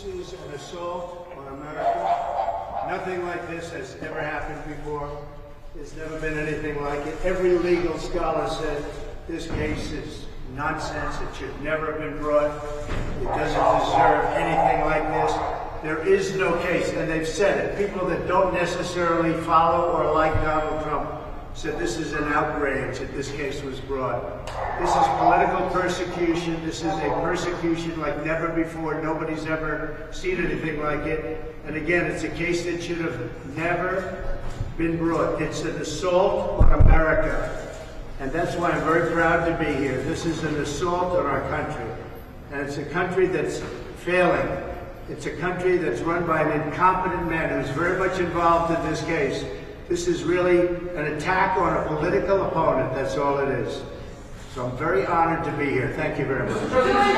Is an assault on America. Nothing like this has ever happened before. There's never been anything like it. Every legal scholar said this case is nonsense. It should never have been brought. It doesn't deserve anything like this. There is no case, and they've said it. People that don't necessarily follow or like Donald Trump said this is an outrage that this case was brought. This is political persecution. This is a persecution like never before. Nobody's ever seen anything like it. And again, it's a case that should have never been brought. It's an assault on America. And that's why I'm very proud to be here. This is an assault on our country. And it's a country that's failing. It's a country that's run by an incompetent man who's very much involved in this case. This is really an attack on a political opponent. That's all it is. So I'm very honored to be here. Thank you very much.